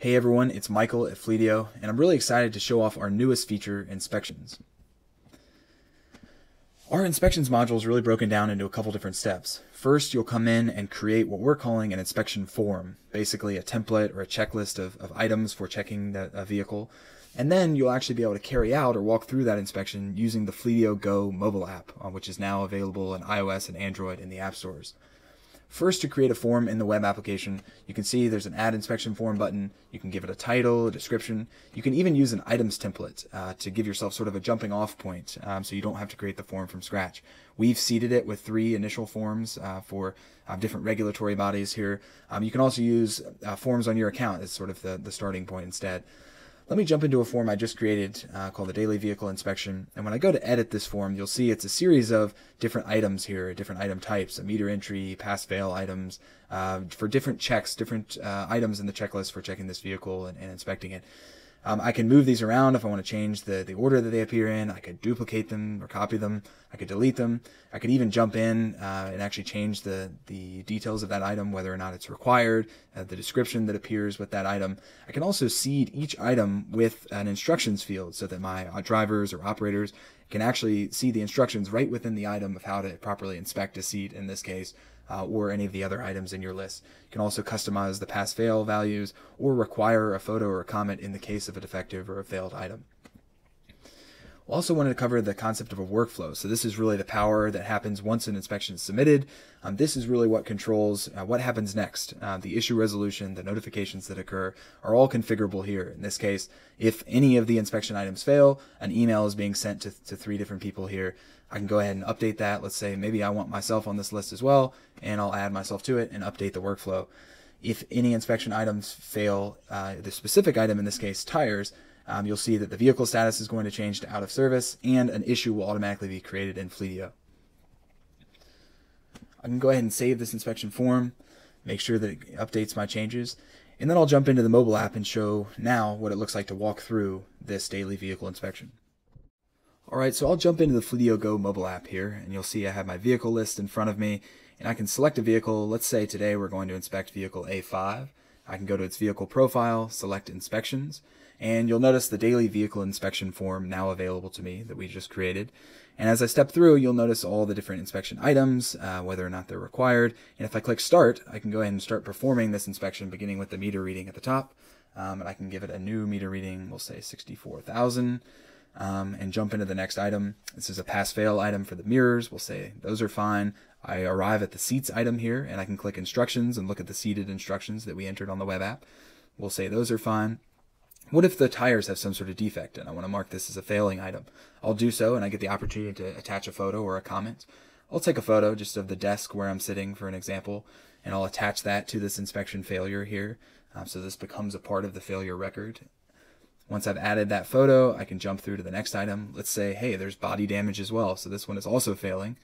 Hey everyone, it's Michael at Fleetio, and I'm really excited to show off our newest feature, inspections. Our inspections module is really broken down into a couple different steps. First, you'll come in and create what we're calling an inspection form, basically a template or a checklist of, of items for checking the, a vehicle. And then you'll actually be able to carry out or walk through that inspection using the Fleetio Go mobile app, uh, which is now available in iOS and Android in the app stores. First, to create a form in the web application, you can see there's an add inspection form button. You can give it a title, a description. You can even use an items template uh, to give yourself sort of a jumping off point um, so you don't have to create the form from scratch. We've seeded it with three initial forms uh, for uh, different regulatory bodies here. Um, you can also use uh, forms on your account as sort of the, the starting point instead. Let me jump into a form I just created uh, called the Daily Vehicle Inspection. And when I go to edit this form, you'll see it's a series of different items here, different item types, a meter entry, pass fail items, uh, for different checks, different uh, items in the checklist for checking this vehicle and, and inspecting it. Um, I can move these around if I want to change the, the order that they appear in. I could duplicate them or copy them. I could delete them. I could even jump in uh, and actually change the, the details of that item, whether or not it's required, uh, the description that appears with that item. I can also seed each item with an instructions field so that my uh, drivers or operators can actually see the instructions right within the item of how to properly inspect a seat in this case uh, or any of the other items in your list. You can also customize the pass fail values or require a photo or a comment in the case of a defective or a failed item. Also wanted to cover the concept of a workflow. So this is really the power that happens once an inspection is submitted. Um, this is really what controls uh, what happens next. Uh, the issue resolution, the notifications that occur are all configurable here. In this case, if any of the inspection items fail, an email is being sent to, to three different people here. I can go ahead and update that. Let's say maybe I want myself on this list as well, and I'll add myself to it and update the workflow. If any inspection items fail, uh, the specific item in this case, tires, um, you'll see that the vehicle status is going to change to out of service and an issue will automatically be created in Fleetio. I can go ahead and save this inspection form, make sure that it updates my changes, and then I'll jump into the mobile app and show now what it looks like to walk through this daily vehicle inspection. Alright, so I'll jump into the Fleetio Go mobile app here, and you'll see I have my vehicle list in front of me, and I can select a vehicle. Let's say today we're going to inspect vehicle A5. I can go to its vehicle profile, select inspections, and you'll notice the daily vehicle inspection form now available to me that we just created. And as I step through, you'll notice all the different inspection items, uh, whether or not they're required. And if I click start, I can go ahead and start performing this inspection beginning with the meter reading at the top. Um, and I can give it a new meter reading, we'll say 64,000. Um, and jump into the next item. This is a pass fail item for the mirrors. We'll say those are fine. I arrive at the seats item here and I can click instructions and look at the seated instructions that we entered on the web app. We'll say those are fine. What if the tires have some sort of defect and I want to mark this as a failing item? I'll do so and I get the opportunity to attach a photo or a comment. I'll take a photo just of the desk where I'm sitting for an example and I'll attach that to this inspection failure here. Um, so this becomes a part of the failure record. Once I've added that photo, I can jump through to the next item. Let's say, hey, there's body damage as well. So this one is also failing.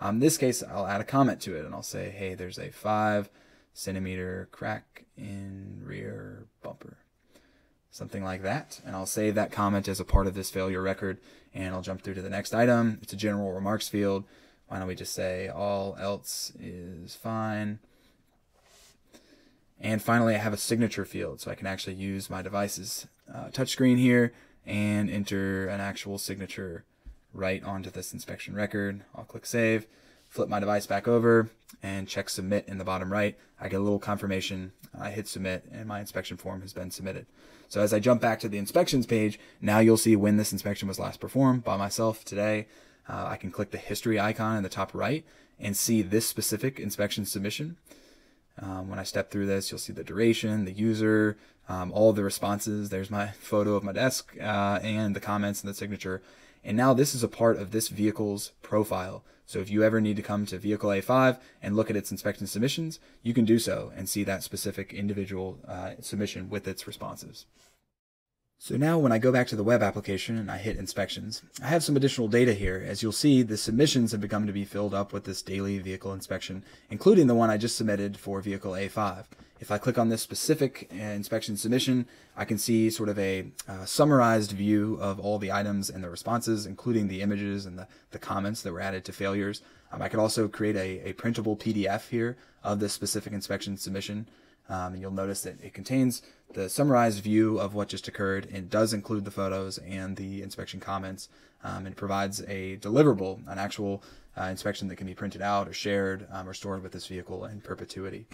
Um, in this case, I'll add a comment to it and I'll say, hey, there's a five centimeter crack in rear bumper something like that. And I'll save that comment as a part of this failure record and I'll jump through to the next item. It's a general remarks field. Why don't we just say all else is fine. And finally, I have a signature field, so I can actually use my device's uh, touchscreen here and enter an actual signature right onto this inspection record. I'll click save, flip my device back over, and check submit in the bottom right. I get a little confirmation. I hit submit, and my inspection form has been submitted. So as I jump back to the inspections page, now you'll see when this inspection was last performed by myself today. Uh, I can click the history icon in the top right and see this specific inspection submission. Um, when I step through this, you'll see the duration, the user, um, all the responses. There's my photo of my desk uh, and the comments and the signature. And now this is a part of this vehicle's profile. So if you ever need to come to vehicle A5 and look at its inspection submissions, you can do so and see that specific individual uh, submission with its responses. So now when I go back to the web application and I hit inspections, I have some additional data here. As you'll see, the submissions have begun to be filled up with this daily vehicle inspection, including the one I just submitted for vehicle A5. If I click on this specific inspection submission, I can see sort of a uh, summarized view of all the items and the responses, including the images and the, the comments that were added to failures. Um, I could also create a, a printable PDF here of this specific inspection submission. Um, and you'll notice that it contains the summarized view of what just occurred and does include the photos and the inspection comments um, and provides a deliverable, an actual uh, inspection that can be printed out or shared um, or stored with this vehicle in perpetuity.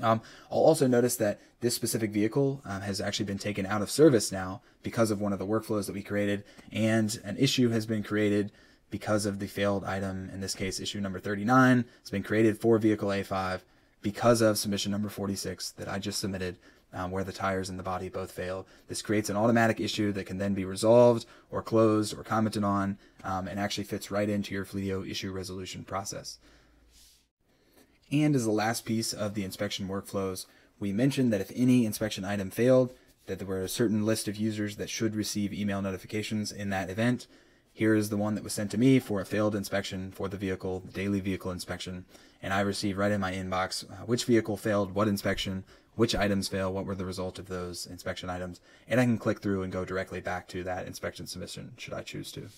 Um, I'll also notice that this specific vehicle um, has actually been taken out of service now because of one of the workflows that we created, and an issue has been created because of the failed item, in this case, issue number 39. It's been created for vehicle A5 because of submission number 46 that I just submitted um, where the tires and the body both failed. This creates an automatic issue that can then be resolved or closed or commented on um, and actually fits right into your Fleetio issue resolution process. And as the last piece of the inspection workflows, we mentioned that if any inspection item failed, that there were a certain list of users that should receive email notifications in that event. Here is the one that was sent to me for a failed inspection for the vehicle, the daily vehicle inspection. And I received right in my inbox uh, which vehicle failed, what inspection, which items fail, what were the result of those inspection items. And I can click through and go directly back to that inspection submission should I choose to.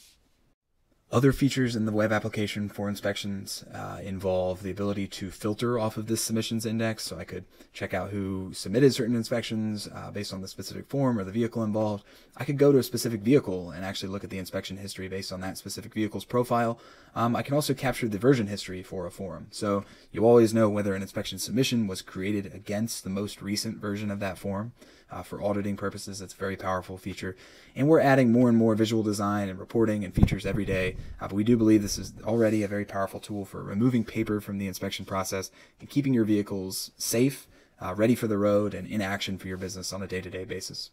Other features in the web application for inspections uh, involve the ability to filter off of this submissions index. So I could check out who submitted certain inspections uh, based on the specific form or the vehicle involved. I could go to a specific vehicle and actually look at the inspection history based on that specific vehicle's profile. Um, I can also capture the version history for a form. So you always know whether an inspection submission was created against the most recent version of that form. Uh, for auditing purposes, it's a very powerful feature. And we're adding more and more visual design and reporting and features every day. Uh, but we do believe this is already a very powerful tool for removing paper from the inspection process and keeping your vehicles safe, uh, ready for the road, and in action for your business on a day to day basis.